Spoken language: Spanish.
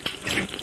thank